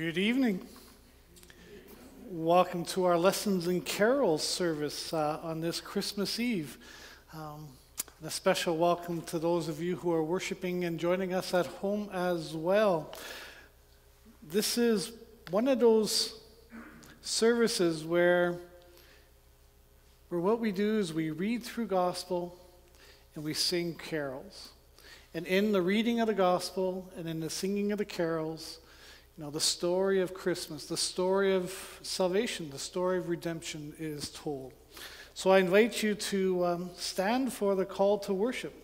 Good evening. Welcome to our Lessons and Carols service uh, on this Christmas Eve. Um, a special welcome to those of you who are worshiping and joining us at home as well. This is one of those services where, where what we do is we read through gospel and we sing carols. And in the reading of the gospel and in the singing of the carols, know, the story of Christmas, the story of salvation, the story of redemption is told. So I invite you to um, stand for the call to worship.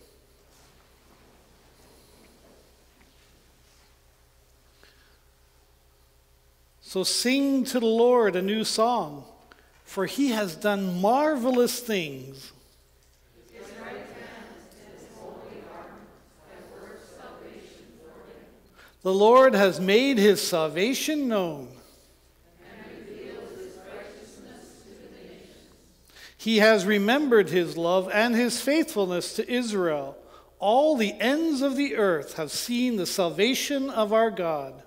So sing to the Lord a new song, for he has done marvelous things. The Lord has made his salvation known. He has remembered his love and his faithfulness to Israel. All the ends of the earth have seen the salvation of our God.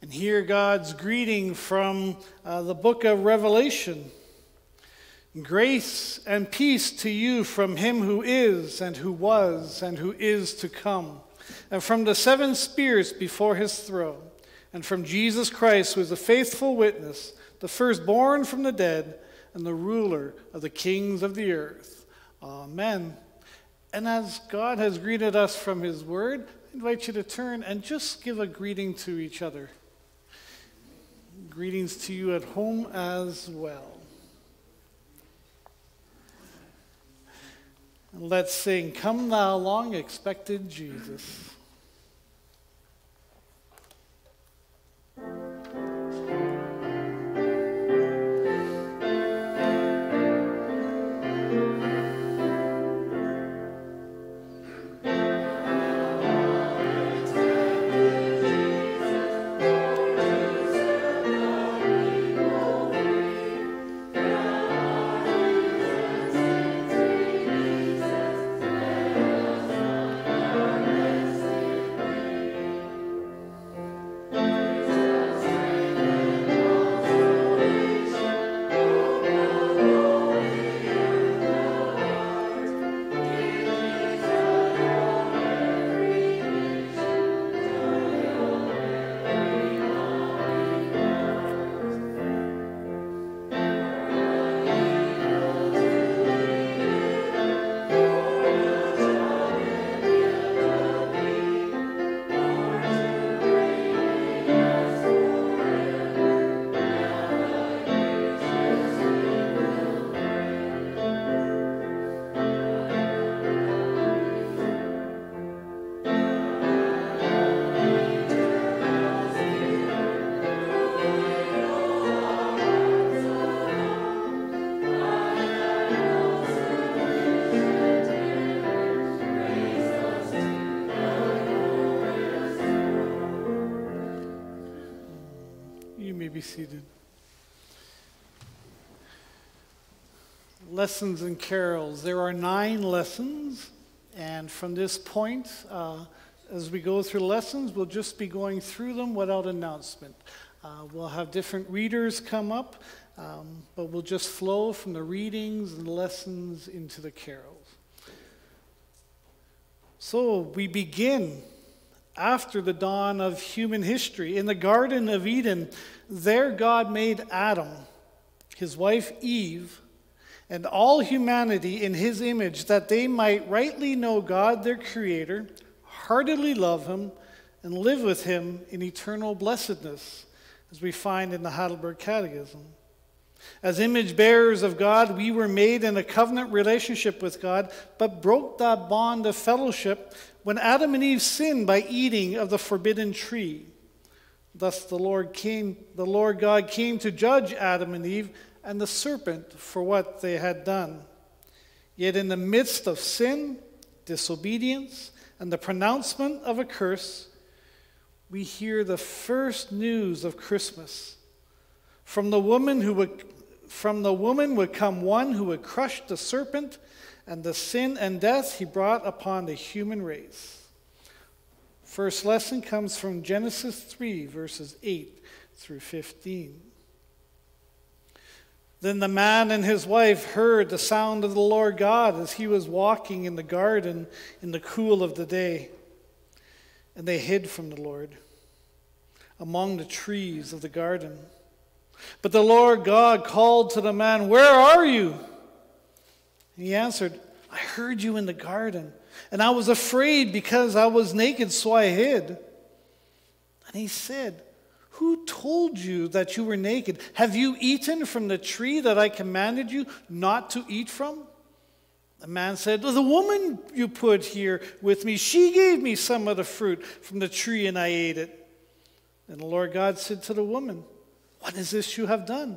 And hear God's greeting from uh, the book of Revelation. Grace and peace to you from him who is, and who was, and who is to come, and from the seven spirits before his throne, and from Jesus Christ, who is a faithful witness, the firstborn from the dead, and the ruler of the kings of the earth. Amen. And as God has greeted us from his word, I invite you to turn and just give a greeting to each other. Greetings to you at home as well. Let's sing, Come Thou Long Expected Jesus. Lessons and carols. There are nine lessons, and from this point, uh, as we go through lessons, we'll just be going through them without announcement. Uh, we'll have different readers come up, um, but we'll just flow from the readings and lessons into the carols. So we begin after the dawn of human history. In the Garden of Eden, there God made Adam, his wife Eve, and all humanity in his image, that they might rightly know God, their Creator, heartily love him, and live with him in eternal blessedness, as we find in the Heidelberg Catechism. As image bearers of God, we were made in a covenant relationship with God, but broke that bond of fellowship when Adam and Eve sinned by eating of the forbidden tree. Thus the Lord came, the Lord God came to judge Adam and Eve and the serpent for what they had done. Yet in the midst of sin, disobedience, and the pronouncement of a curse, we hear the first news of Christmas. From the woman who would from the woman would come one who would crush the serpent and the sin and death he brought upon the human race. First lesson comes from Genesis 3, verses 8 through 15. Then the man and his wife heard the sound of the Lord God as he was walking in the garden in the cool of the day. And they hid from the Lord among the trees of the garden. But the Lord God called to the man, Where are you? He answered, I heard you in the garden, and I was afraid because I was naked, so I hid. And he said, who told you that you were naked? Have you eaten from the tree that I commanded you not to eat from? The man said, The woman you put here with me, she gave me some of the fruit from the tree and I ate it. And the Lord God said to the woman, What is this you have done?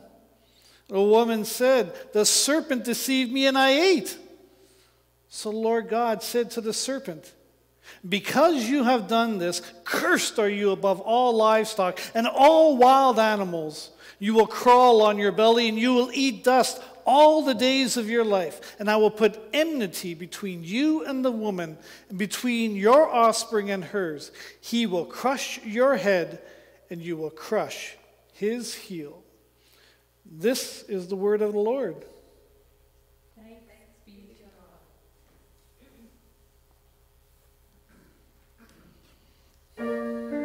The woman said, The serpent deceived me and I ate. So the Lord God said to the serpent, because you have done this, cursed are you above all livestock and all wild animals. You will crawl on your belly and you will eat dust all the days of your life. And I will put enmity between you and the woman, and between your offspring and hers. He will crush your head, and you will crush his heel. This is the word of the Lord. The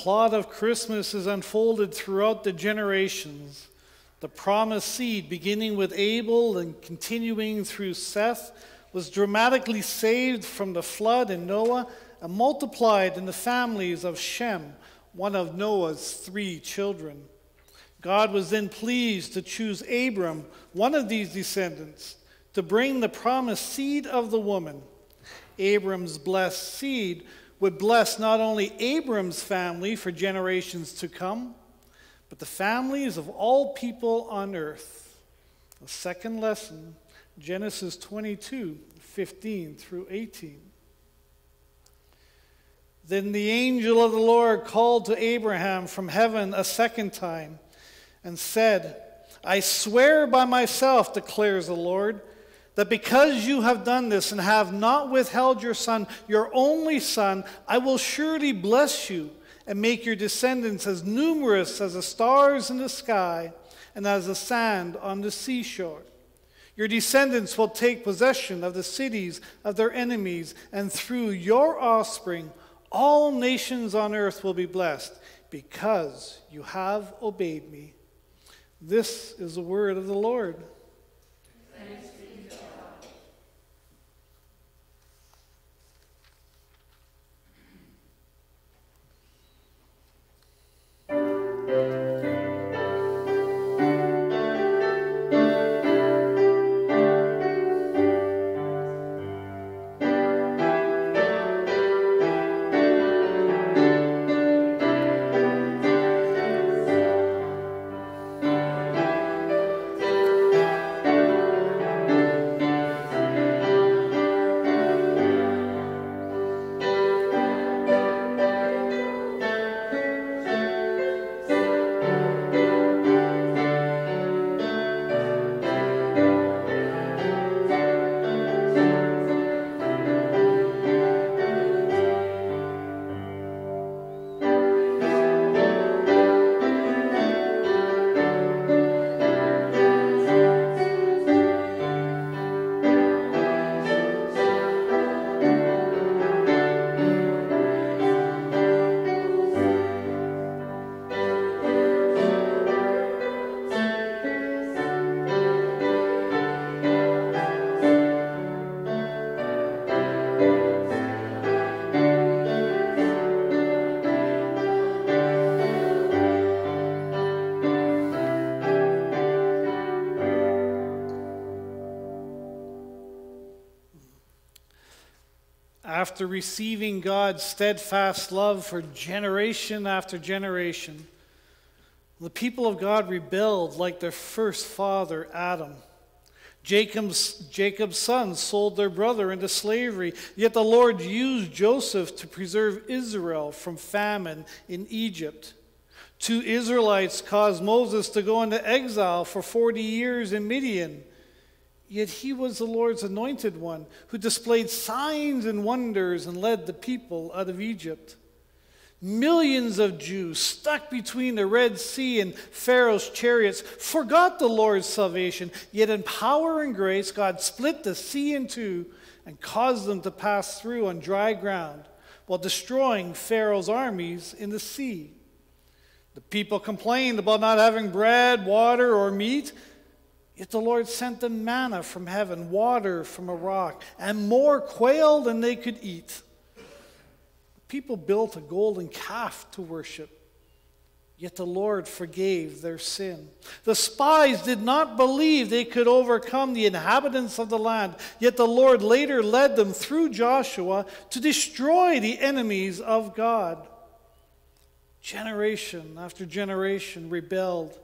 plot of Christmas is unfolded throughout the generations. The promised seed, beginning with Abel and continuing through Seth, was dramatically saved from the flood in Noah and multiplied in the families of Shem, one of Noah's three children. God was then pleased to choose Abram, one of these descendants, to bring the promised seed of the woman. Abram's blessed seed would bless not only Abram's family for generations to come, but the families of all people on earth. The second lesson, Genesis 22 15 through 18. Then the angel of the Lord called to Abraham from heaven a second time and said, I swear by myself, declares the Lord that because you have done this and have not withheld your son, your only son, I will surely bless you and make your descendants as numerous as the stars in the sky and as the sand on the seashore. Your descendants will take possession of the cities of their enemies, and through your offspring, all nations on earth will be blessed because you have obeyed me. This is the word of the Lord. After receiving God's steadfast love for generation after generation, the people of God rebelled like their first father, Adam. Jacob's, Jacob's sons sold their brother into slavery, yet the Lord used Joseph to preserve Israel from famine in Egypt. Two Israelites caused Moses to go into exile for 40 years in Midian. Yet he was the Lord's anointed one who displayed signs and wonders and led the people out of Egypt. Millions of Jews stuck between the Red Sea and Pharaoh's chariots forgot the Lord's salvation, yet in power and grace, God split the sea in two and caused them to pass through on dry ground while destroying Pharaoh's armies in the sea. The people complained about not having bread, water, or meat. Yet the Lord sent them manna from heaven, water from a rock, and more quail than they could eat. People built a golden calf to worship, yet the Lord forgave their sin. The spies did not believe they could overcome the inhabitants of the land, yet the Lord later led them through Joshua to destroy the enemies of God. Generation after generation rebelled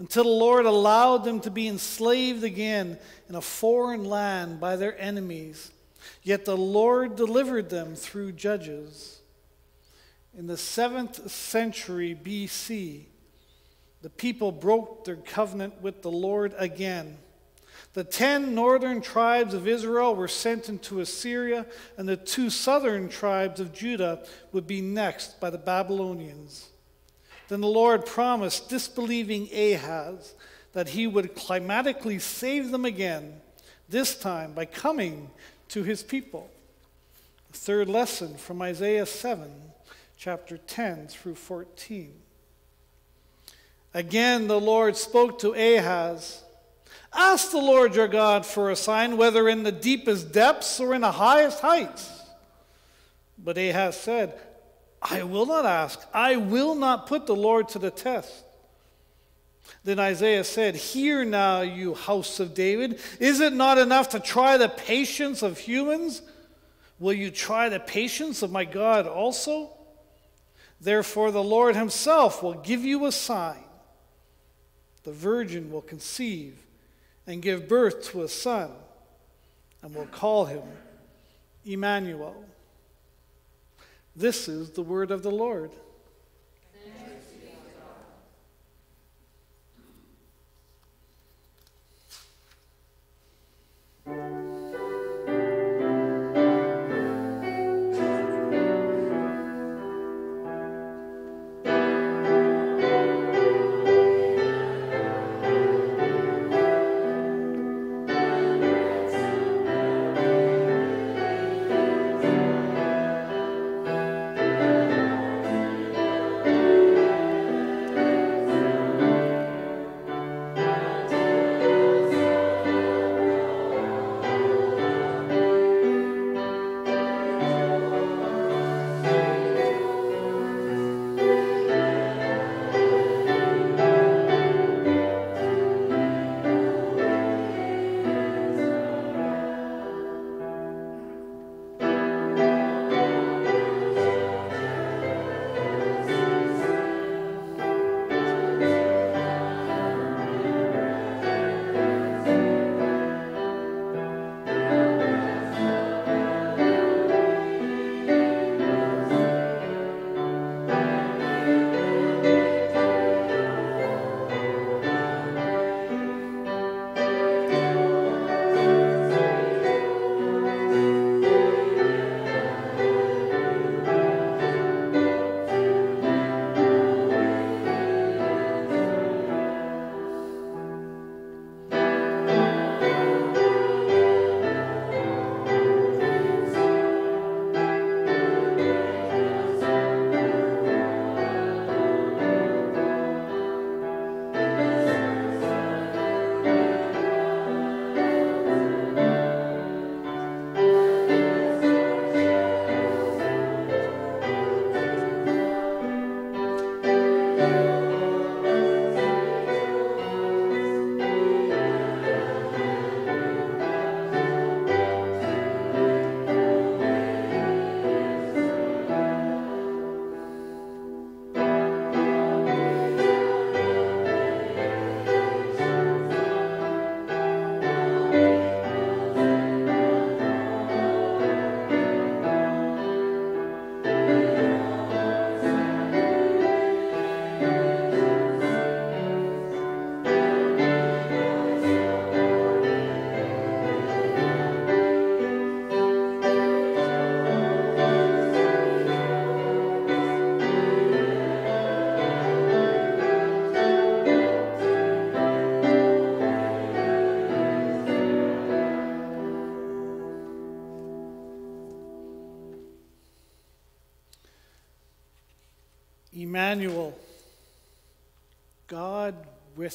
until the Lord allowed them to be enslaved again in a foreign land by their enemies. Yet the Lord delivered them through judges. In the seventh century BC, the people broke their covenant with the Lord again. The ten northern tribes of Israel were sent into Assyria, and the two southern tribes of Judah would be next by the Babylonians. Then the Lord promised disbelieving Ahaz that he would climatically save them again, this time by coming to his people. The third lesson from Isaiah 7, chapter 10 through 14. Again, the Lord spoke to Ahaz Ask the Lord your God for a sign, whether in the deepest depths or in the highest heights. But Ahaz said, I will not ask. I will not put the Lord to the test. Then Isaiah said, Hear now, you house of David. Is it not enough to try the patience of humans? Will you try the patience of my God also? Therefore, the Lord himself will give you a sign. The virgin will conceive and give birth to a son, and will call him Emmanuel. This is the word of the Lord.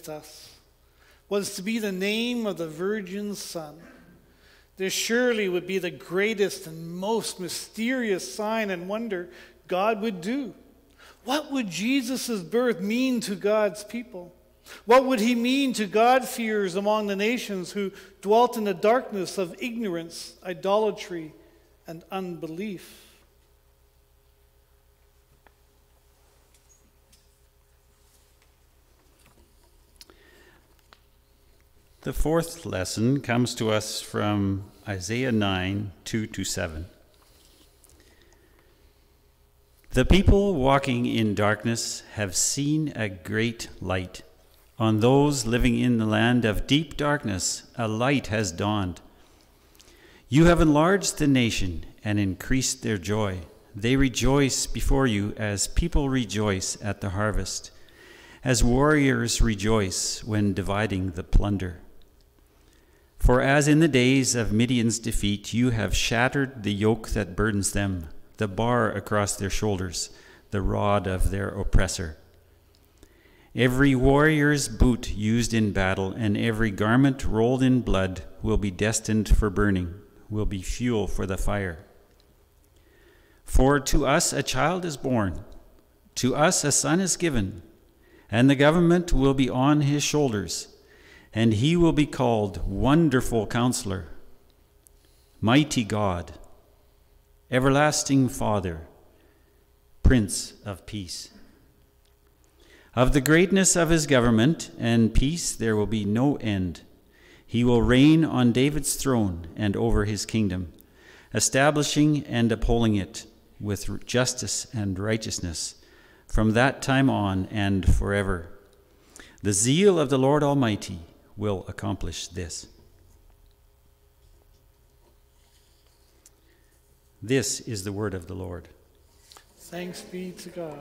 Us, was to be the name of the Virgin's Son. This surely would be the greatest and most mysterious sign and wonder God would do. What would Jesus' birth mean to God's people? What would he mean to God-fearers among the nations who dwelt in the darkness of ignorance, idolatry, and unbelief? The fourth lesson comes to us from Isaiah 9 2 to 7. The people walking in darkness have seen a great light. On those living in the land of deep darkness, a light has dawned. You have enlarged the nation and increased their joy. They rejoice before you as people rejoice at the harvest, as warriors rejoice when dividing the plunder. For as in the days of Midian's defeat, you have shattered the yoke that burdens them, the bar across their shoulders, the rod of their oppressor. Every warrior's boot used in battle and every garment rolled in blood will be destined for burning, will be fuel for the fire. For to us a child is born, to us a son is given, and the government will be on his shoulders and he will be called Wonderful Counselor, Mighty God, Everlasting Father, Prince of Peace. Of the greatness of his government and peace there will be no end. He will reign on David's throne and over his kingdom, establishing and upholding it with justice and righteousness from that time on and forever. The zeal of the Lord Almighty will accomplish this. This is the word of the Lord. Thanks be to God.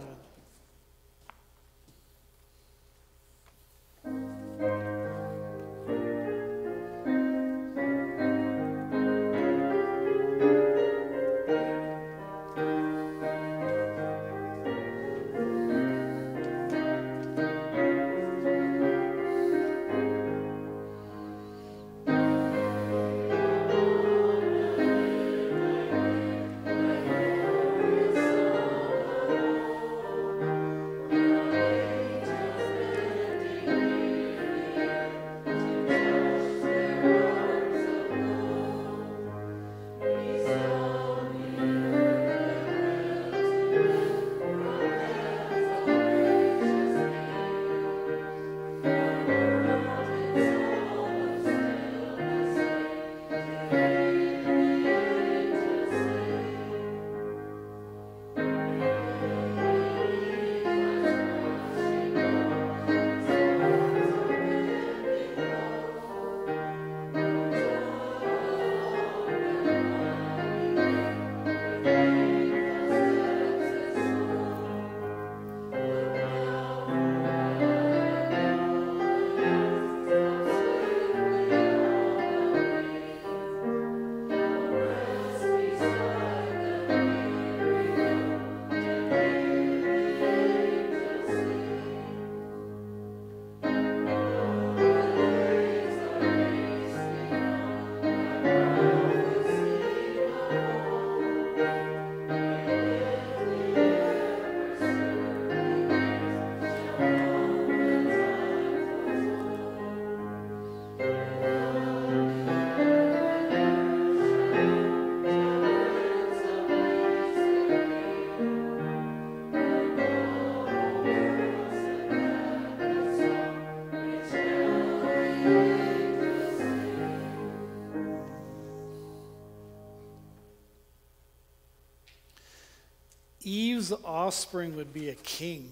Eve's offspring would be a king.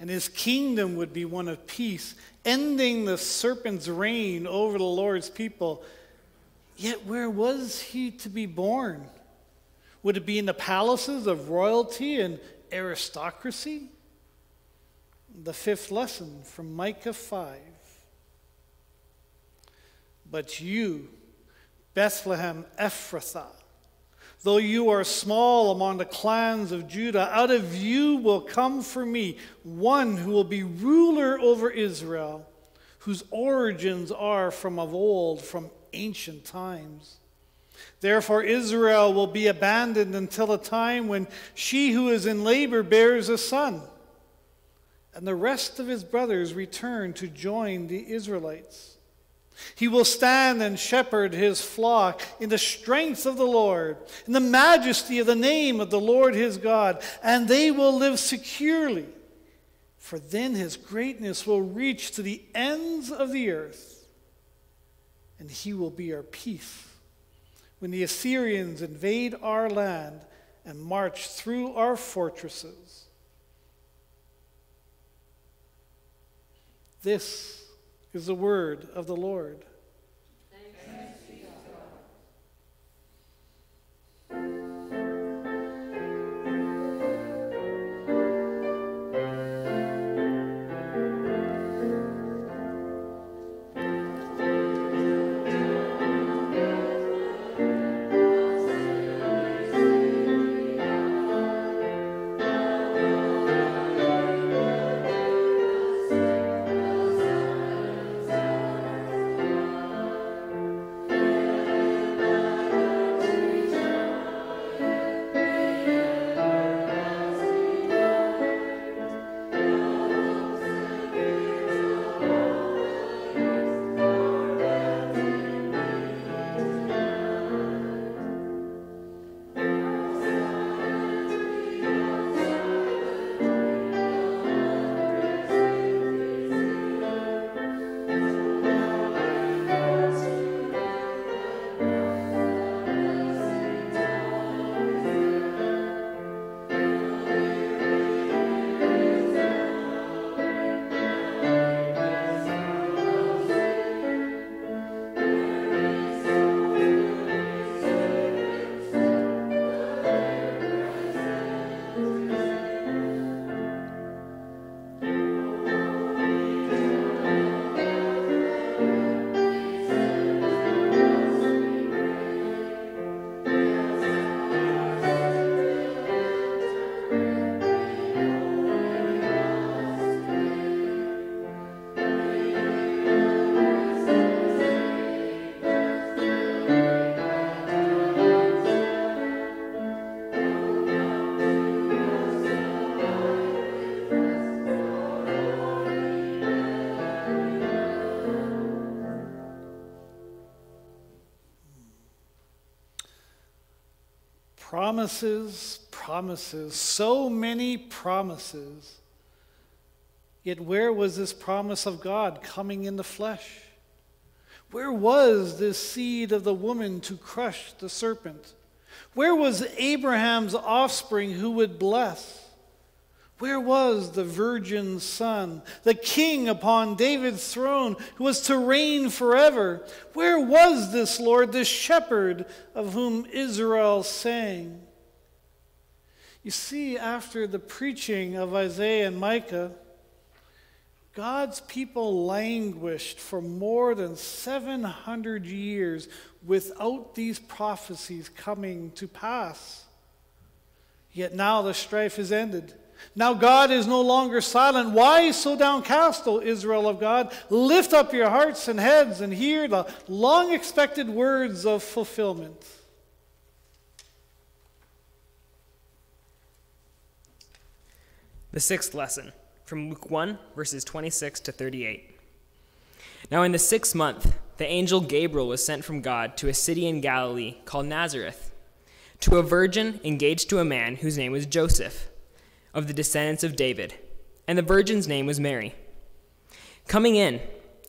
And his kingdom would be one of peace, ending the serpent's reign over the Lord's people. Yet, where was he to be born? Would it be in the palaces of royalty and aristocracy? The fifth lesson from Micah 5. But you, Bethlehem Ephrathah, Though you are small among the clans of Judah, out of you will come for me one who will be ruler over Israel, whose origins are from of old, from ancient times. Therefore, Israel will be abandoned until a time when she who is in labor bears a son, and the rest of his brothers return to join the Israelites. He will stand and shepherd his flock in the strength of the Lord, in the majesty of the name of the Lord his God, and they will live securely. For then his greatness will reach to the ends of the earth, and he will be our peace. When the Assyrians invade our land and march through our fortresses, this is the word of the Lord. Promises, promises, so many promises. Yet where was this promise of God coming in the flesh? Where was this seed of the woman to crush the serpent? Where was Abraham's offspring who would bless? Where was the virgin son, the king upon David's throne, who was to reign forever? Where was this Lord, this shepherd of whom Israel sang? You see, after the preaching of Isaiah and Micah, God's people languished for more than 700 years without these prophecies coming to pass. Yet now the strife is ended. Now God is no longer silent. Why so downcast, O Israel of God? Lift up your hearts and heads and hear the long expected words of fulfillment. The sixth lesson from Luke 1, verses 26 to 38. Now, in the sixth month, the angel Gabriel was sent from God to a city in Galilee called Nazareth, to a virgin engaged to a man whose name was Joseph of the descendants of David, and the virgin's name was Mary. Coming in,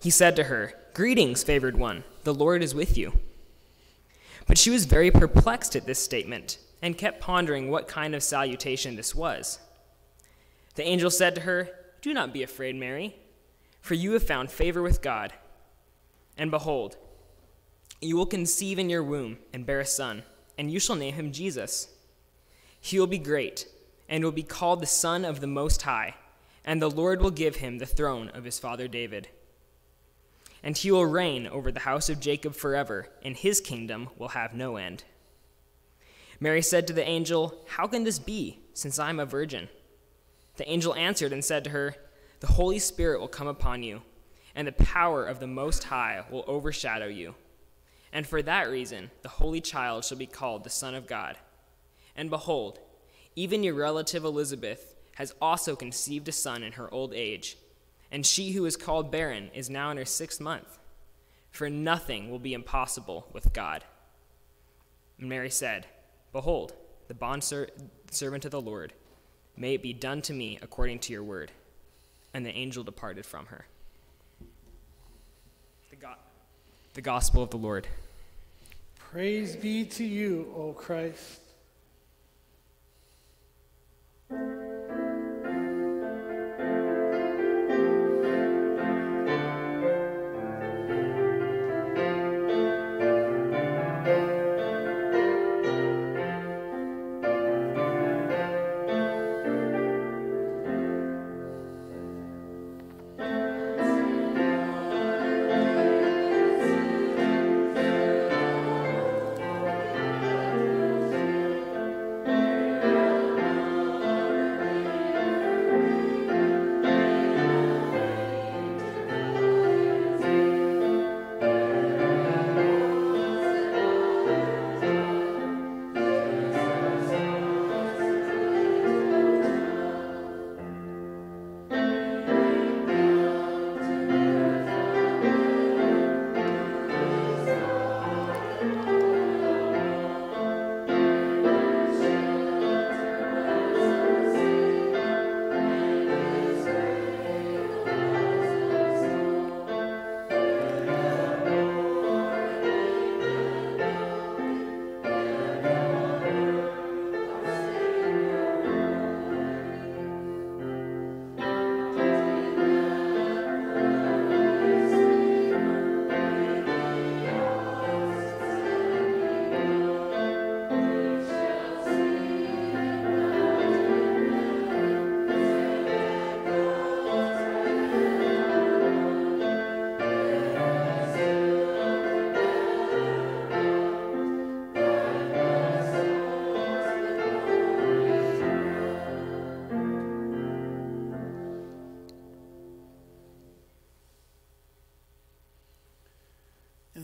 he said to her, Greetings, favored one, the Lord is with you. But she was very perplexed at this statement and kept pondering what kind of salutation this was. The angel said to her, Do not be afraid, Mary, for you have found favor with God. And behold, you will conceive in your womb and bear a son, and you shall name him Jesus. He will be great and will be called the Son of the Most High, and the Lord will give him the throne of his father David. And he will reign over the house of Jacob forever, and his kingdom will have no end. Mary said to the angel, How can this be, since I am a virgin? The angel answered and said to her, The Holy Spirit will come upon you, and the power of the Most High will overshadow you. And for that reason, the Holy Child shall be called the Son of God. And behold, even your relative Elizabeth has also conceived a son in her old age, and she who is called barren is now in her sixth month. For nothing will be impossible with God. And Mary said, Behold, the bond servant of the Lord, may it be done to me according to your word. And the angel departed from her. The, go- the gospel of the Lord. Praise be to you, O Christ.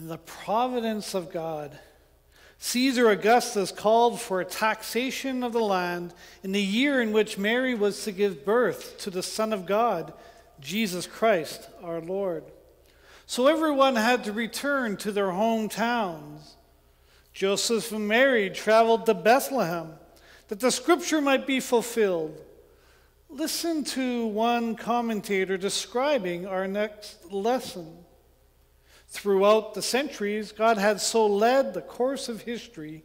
The providence of God, Caesar Augustus called for a taxation of the land in the year in which Mary was to give birth to the Son of God, Jesus Christ our Lord. So everyone had to return to their hometowns. Joseph and Mary traveled to Bethlehem that the scripture might be fulfilled. Listen to one commentator describing our next lesson. Throughout the centuries, God had so led the course of history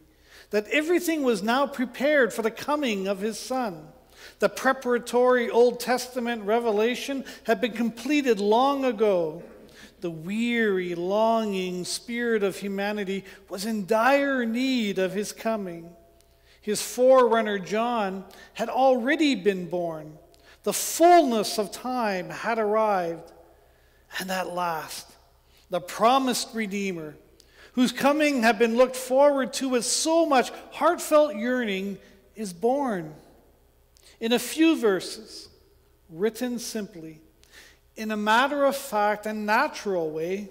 that everything was now prepared for the coming of his Son. The preparatory Old Testament revelation had been completed long ago. The weary, longing spirit of humanity was in dire need of his coming. His forerunner John had already been born. The fullness of time had arrived. And at last, the promised Redeemer, whose coming had been looked forward to with so much heartfelt yearning, is born. In a few verses, written simply, in a matter of fact and natural way,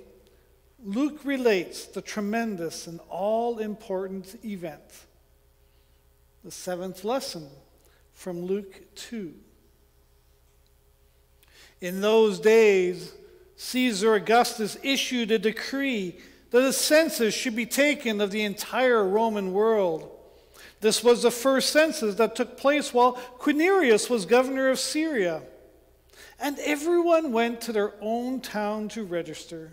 Luke relates the tremendous and all important event. The seventh lesson from Luke 2. In those days, Caesar Augustus issued a decree that a census should be taken of the entire Roman world. This was the first census that took place while Quirinius was governor of Syria. And everyone went to their own town to register.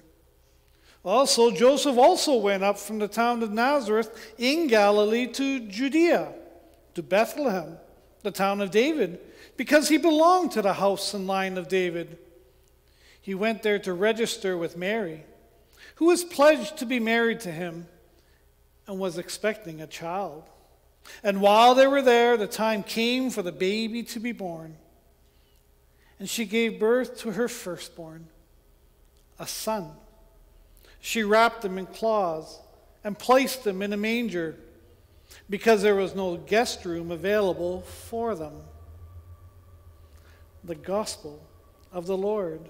Also, Joseph also went up from the town of Nazareth in Galilee to Judea, to Bethlehem, the town of David, because he belonged to the house and line of David. He went there to register with Mary, who was pledged to be married to him and was expecting a child. And while they were there, the time came for the baby to be born. And she gave birth to her firstborn, a son. She wrapped him in cloths and placed him in a manger because there was no guest room available for them. The Gospel of the Lord.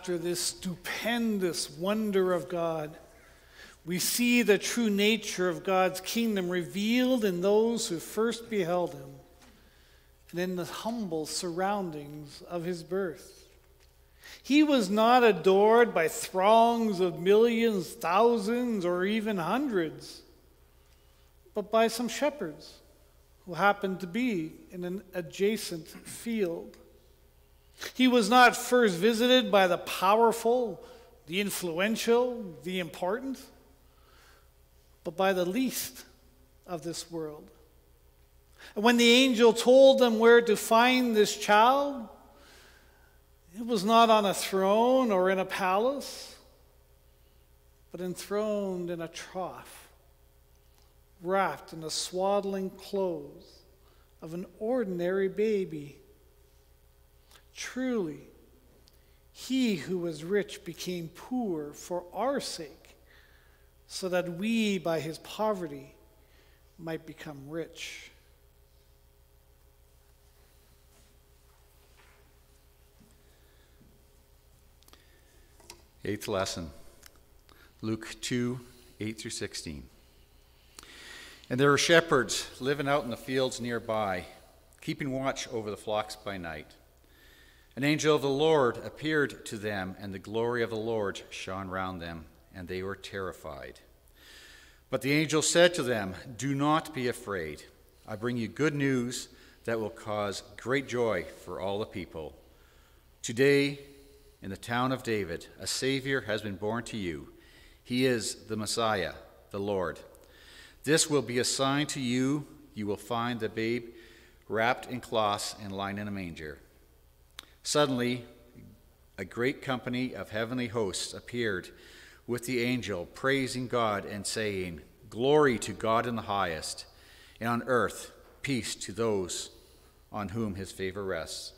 After this stupendous wonder of God, we see the true nature of God's kingdom revealed in those who first beheld him and in the humble surroundings of his birth. He was not adored by throngs of millions, thousands, or even hundreds, but by some shepherds who happened to be in an adjacent field. He was not first visited by the powerful, the influential, the important, but by the least of this world. And when the angel told them where to find this child, it was not on a throne or in a palace, but enthroned in a trough, wrapped in the swaddling clothes of an ordinary baby. Truly, he who was rich became poor for our sake, so that we, by his poverty, might become rich. Eighth lesson Luke 2 8 through 16. And there were shepherds living out in the fields nearby, keeping watch over the flocks by night. An angel of the Lord appeared to them, and the glory of the Lord shone round them, and they were terrified. But the angel said to them, Do not be afraid. I bring you good news that will cause great joy for all the people. Today, in the town of David, a Savior has been born to you. He is the Messiah, the Lord. This will be a sign to you. You will find the babe wrapped in cloths and lying in a manger. Suddenly, a great company of heavenly hosts appeared with the angel, praising God and saying, Glory to God in the highest, and on earth peace to those on whom his favor rests.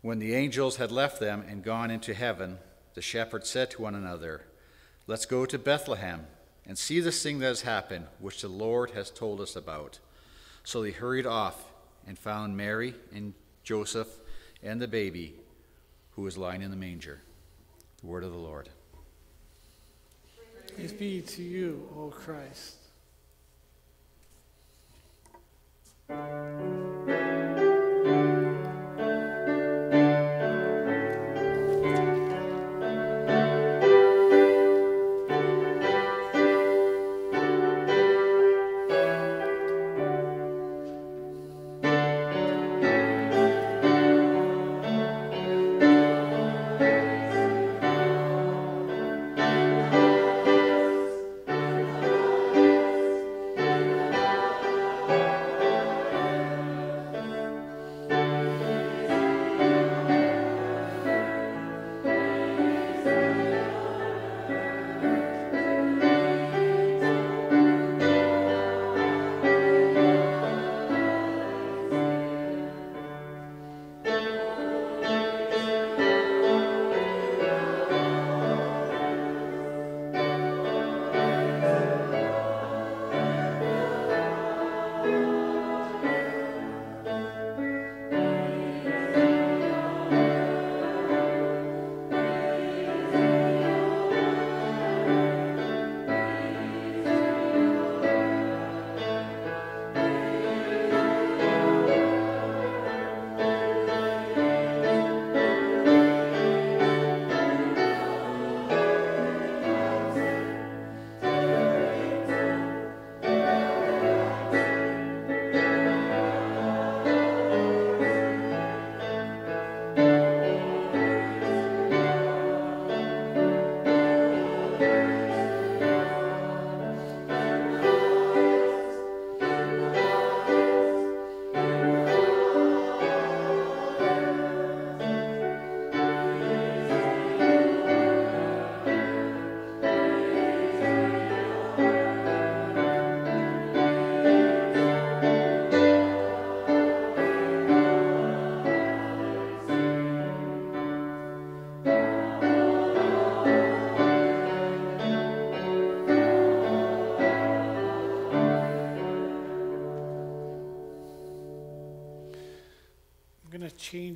When the angels had left them and gone into heaven, the shepherds said to one another, Let's go to Bethlehem and see this thing that has happened, which the Lord has told us about. So they hurried off and found Mary and Joseph and the baby who was lying in the manger. The word of the Lord. Praise be to you, O Christ.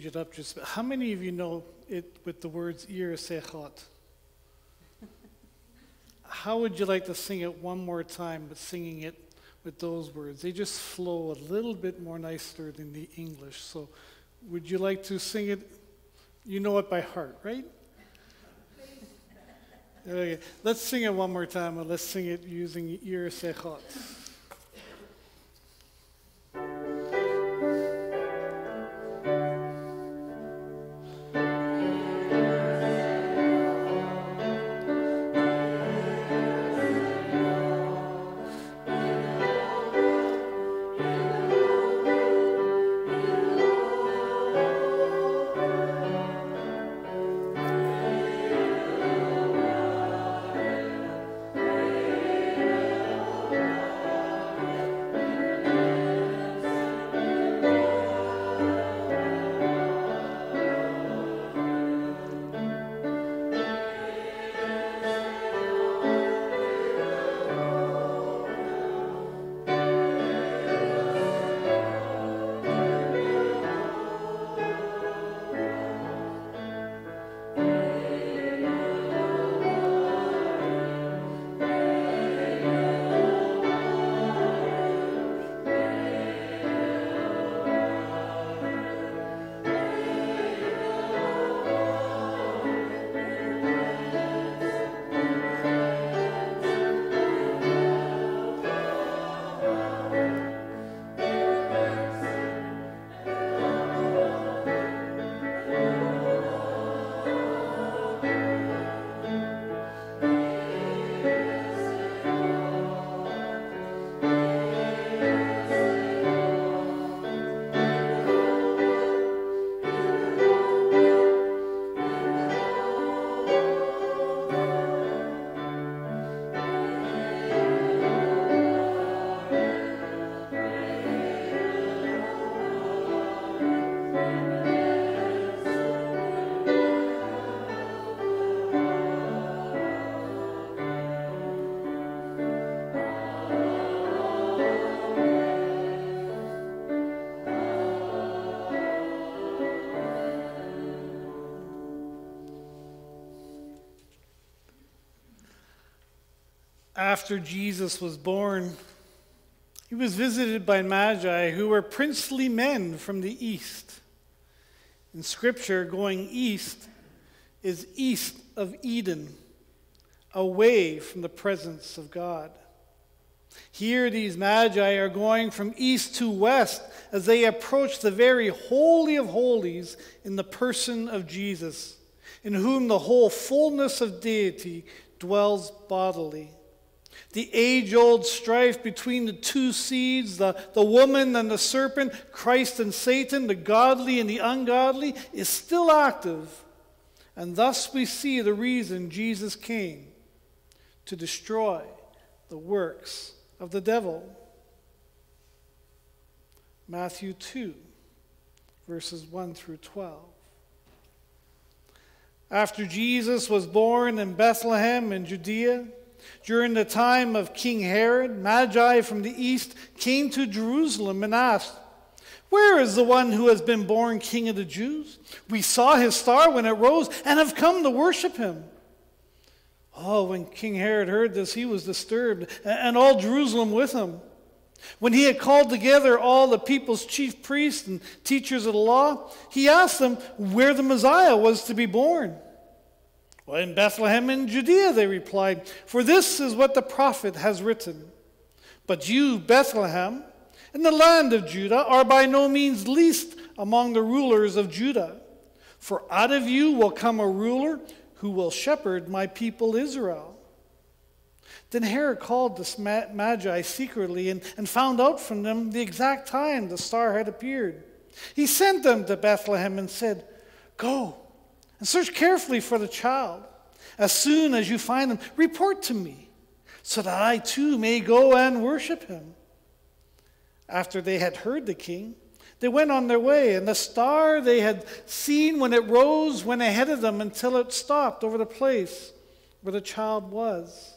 Change it up just. How many of you know it with the words Ere zij God? How would you like to sing it one more time, but singing it with those words? They just flow a little bit more nicer than the English. So, would you like to sing it? You know it by heart, right? Okay. Let's sing it one more time, and let's sing it using Ere zij God. After Jesus was born, he was visited by Magi who were princely men from the east. In Scripture, going east is east of Eden, away from the presence of God. Here, these magi are going from east to west as they approach the very holy of holies in the person of Jesus, in whom the whole fullness of deity dwells bodily. The age old strife between the two seeds, the, the woman and the serpent, Christ and Satan, the godly and the ungodly, is still active. And thus we see the reason Jesus came to destroy the works of the devil. Matthew 2, verses 1 through 12. After Jesus was born in Bethlehem in Judea, during the time of King Herod, Magi from the east came to Jerusalem and asked, Where is the one who has been born King of the Jews? We saw his star when it rose and have come to worship him. Oh, when King Herod heard this, he was disturbed, and all Jerusalem with him. When he had called together all the people's chief priests and teachers of the law, he asked them where the Messiah was to be born. Well, in Bethlehem in Judea, they replied, for this is what the prophet has written. But you, Bethlehem, in the land of Judah, are by no means least among the rulers of Judah. For out of you will come a ruler who will shepherd my people Israel. Then Herod called the Magi secretly and, and found out from them the exact time the star had appeared. He sent them to Bethlehem and said, Go and search carefully for the child. As soon as you find him, report to me, so that I too may go and worship him. After they had heard the king, they went on their way, and the star they had seen when it rose went ahead of them until it stopped over the place where the child was.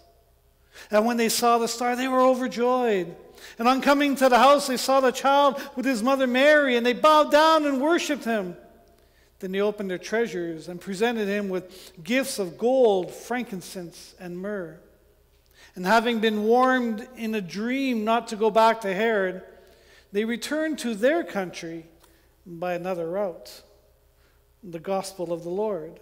And when they saw the star, they were overjoyed. And on coming to the house, they saw the child with his mother Mary, and they bowed down and worshiped him. Then they opened their treasures and presented him with gifts of gold, frankincense, and myrrh. And having been warned in a dream not to go back to Herod, they returned to their country by another route. The gospel of the Lord.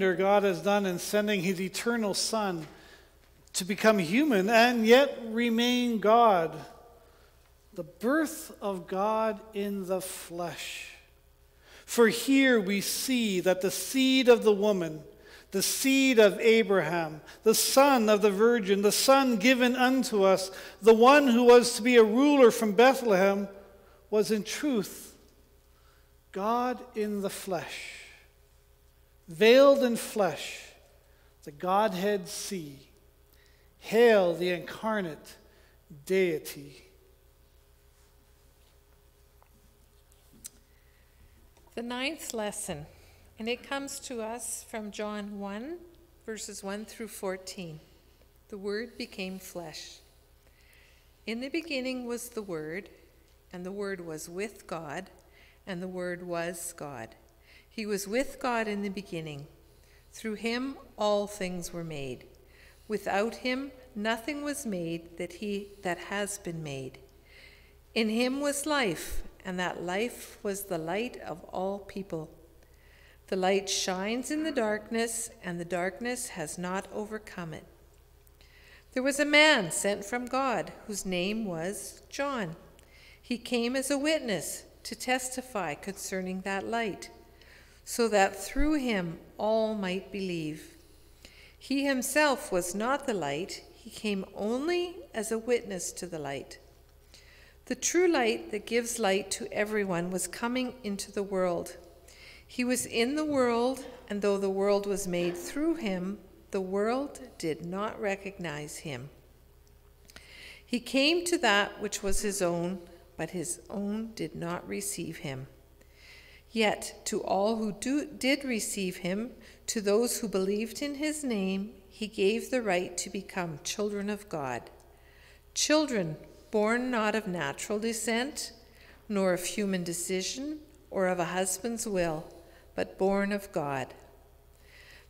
Wonder God has done in sending his eternal Son to become human and yet remain God. The birth of God in the flesh. For here we see that the seed of the woman, the seed of Abraham, the son of the virgin, the son given unto us, the one who was to be a ruler from Bethlehem, was in truth God in the flesh, veiled in flesh, the Godhead see. Hail the incarnate deity. The ninth lesson, and it comes to us from John 1, verses 1 through 14. The Word became flesh. In the beginning was the Word, and the Word was with God, and the Word was God. He was with God in the beginning. Through him all things were made. Without him nothing was made that he that has been made. In him was life, and that life was the light of all people. The light shines in the darkness, and the darkness has not overcome it. There was a man sent from God whose name was John. He came as a witness to testify concerning that light, so that through him all might believe. He himself was not the light, he came only as a witness to the light. The true light that gives light to everyone was coming into the world. He was in the world, and though the world was made through him, the world did not recognize him. He came to that which was his own, but his own did not receive him. Yet to all who do, did receive him, to those who believed in his name, he gave the right to become children of God. Children born not of natural descent, nor of human decision, or of a husband's will, but born of God.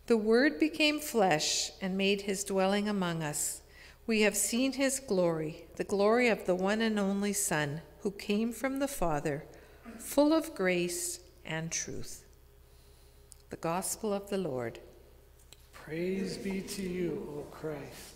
The Word became flesh and made his dwelling among us. We have seen his glory, the glory of the one and only Son, who came from the Father, full of grace and truth. The Gospel of the Lord. Praise be to you, O Christ.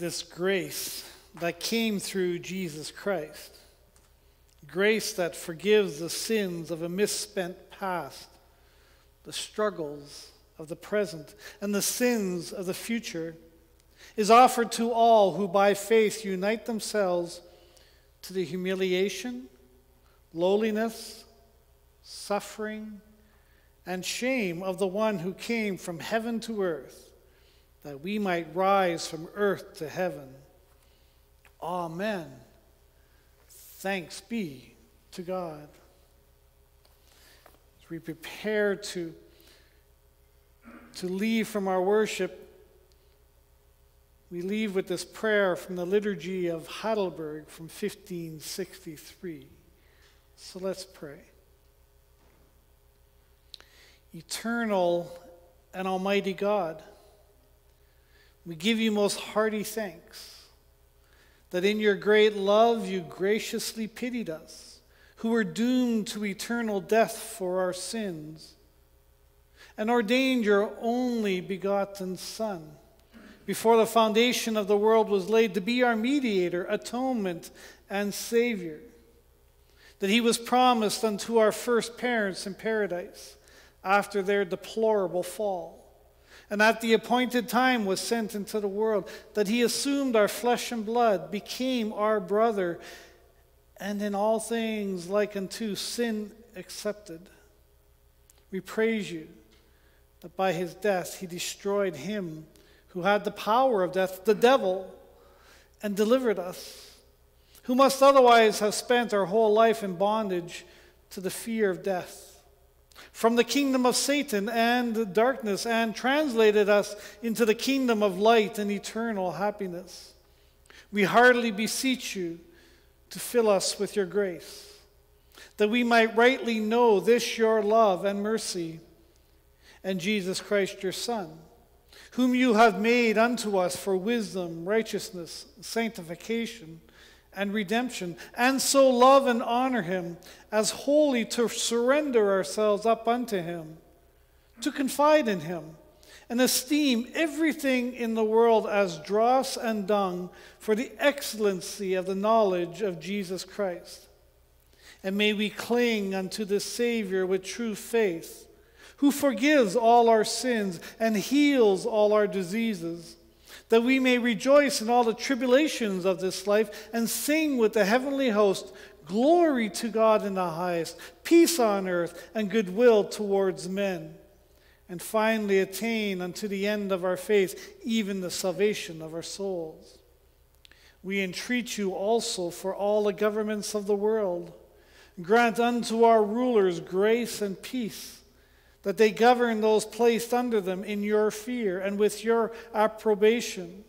This grace that came through Jesus Christ. Grace that forgives the sins of a misspent past, the struggles of the present, and the sins of the future is offered to all who by faith unite themselves to the humiliation, lowliness, suffering, and shame of the one who came from heaven to earth, that we might rise from earth to heaven. Amen. Thanks be to God. As we prepare to, to leave from our worship, we leave with this prayer from the liturgy of Heidelberg from 1563. So let's pray. Eternal and Almighty God, we give you most hearty thanks that in your great love you graciously pitied us, who were doomed to eternal death for our sins, and ordained your only begotten Son before the foundation of the world was laid to be our mediator, atonement, and Savior. That he was promised unto our first parents in paradise after their deplorable fall. And at the appointed time was sent into the world, that he assumed our flesh and blood, became our brother, and in all things like unto sin accepted. We praise you that by his death he destroyed him who had the power of death, the devil, and delivered us, who must otherwise have spent our whole life in bondage to the fear of death, from the kingdom of Satan and darkness, and translated us into the kingdom of light and eternal happiness. We heartily beseech you to fill us with your grace, that we might rightly know this your love and mercy, and Jesus Christ your Son whom you have made unto us for wisdom, righteousness, sanctification, and redemption, and so love and honor him as holy to surrender ourselves up unto him, to confide in him, and esteem everything in the world as dross and dung for the excellency of the knowledge of Jesus Christ. And may we cling unto the Savior with true faith who forgives all our sins and heals all our diseases, that we may rejoice in all the tribulations of this life and sing with the heavenly host, Glory to God in the highest, peace on earth, and goodwill towards men. And finally attain unto the end of our faith, even the salvation of our souls. We entreat you also for all the governments of the world. Grant unto our rulers grace and peace that they govern those placed under them in your fear and with your approbation,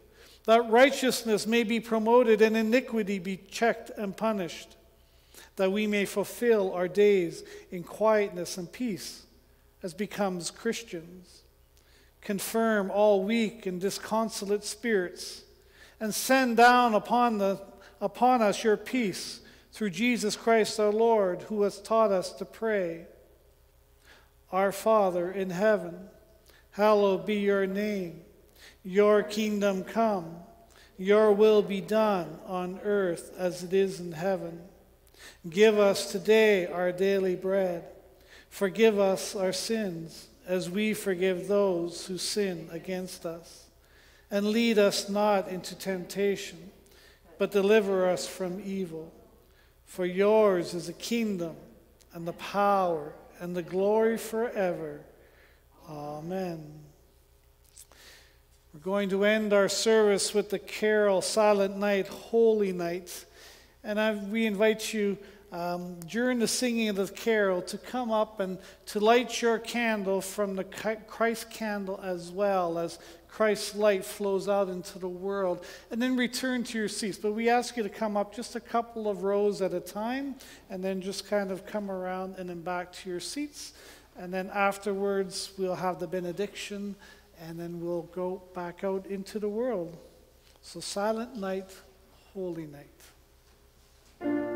that righteousness may be promoted and iniquity be checked and punished, that we may fulfill our days in quietness and peace as becomes Christians. Confirm all weak and disconsolate spirits, and send down upon, the, upon us your peace through Jesus Christ our Lord, who has taught us to pray. Our Father in heaven, hallowed be your name. Your kingdom come, your will be done on earth as it is in heaven. Give us today our daily bread. Forgive us our sins as we forgive those who sin against us. And lead us not into temptation, but deliver us from evil. For yours is the kingdom and the power and the glory forever. Amen. We're going to end our service with the carol Silent Night, Holy Night. And I, we invite you um, during the singing of the carol to come up and to light your candle from the Christ candle as well as Christ's light flows out into the world, and then return to your seats. But we ask you to come up just a couple of rows at a time, and then just kind of come around and then back to your seats. And then afterwards, we'll have the benediction, and then we'll go back out into the world. So, silent night, holy night.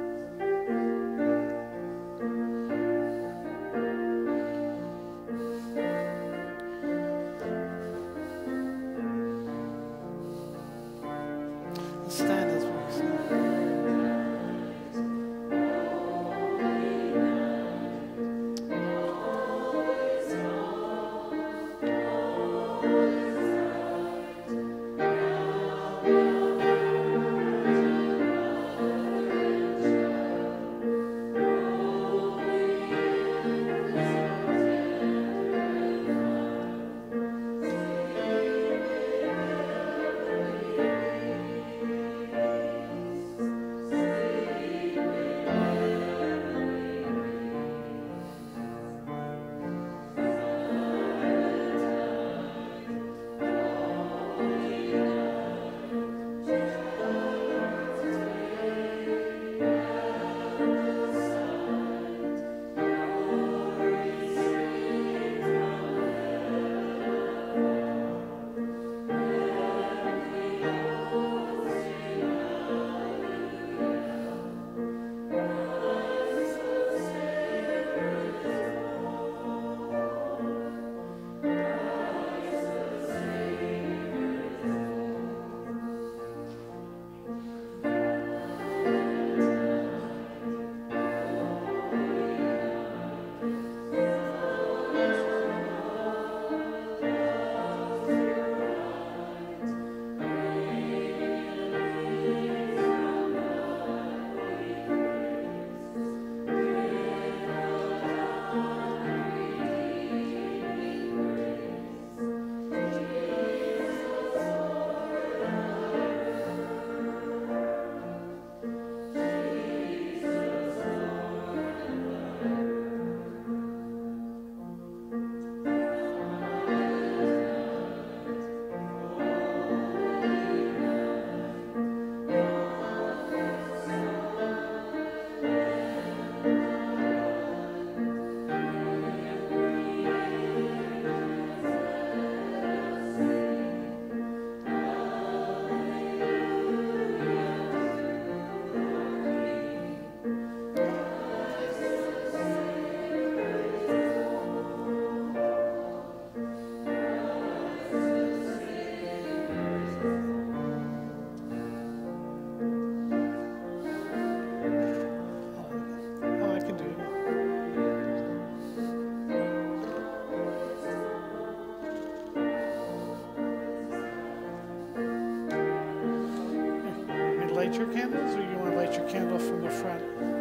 Your candles or you want to light your candle from the front?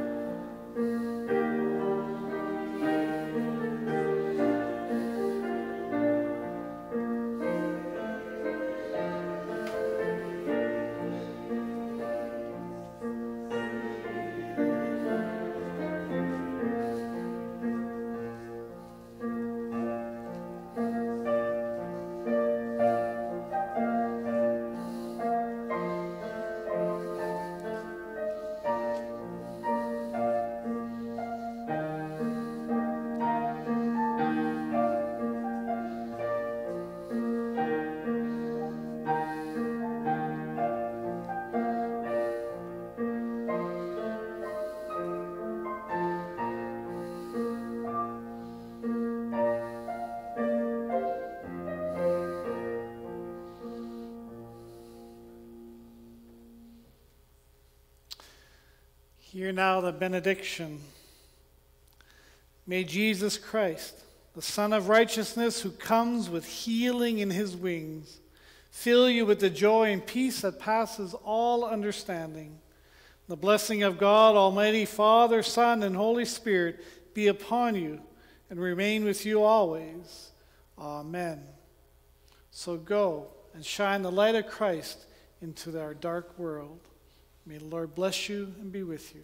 Hear now the benediction. May Jesus Christ, the Son of righteousness, who comes with healing in his wings, fill you with the joy and peace that passes all understanding. The blessing of God, Almighty Father, Son, and Holy Spirit be upon you and remain with you always. Amen. So go and shine the light of Christ into our dark world. May the Lord bless you and be with you.